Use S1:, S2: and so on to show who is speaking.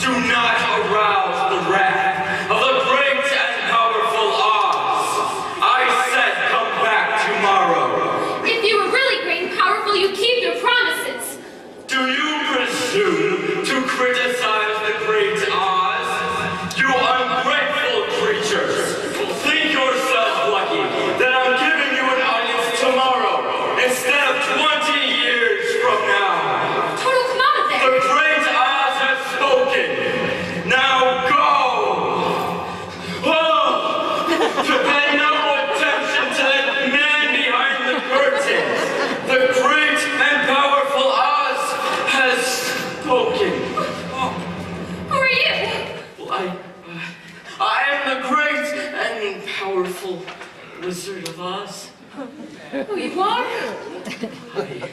S1: Do not arouse the wrath of the great and powerful Oz. I said come back tomorrow.
S2: If you were really great and powerful, you'd keep your promises.
S1: Do you presume Oh.
S2: Who are you?
S1: Well, I, uh, I am the great and powerful Wizard of Oz.
S2: Who you are?
S1: I,